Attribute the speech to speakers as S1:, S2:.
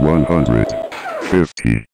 S1: 150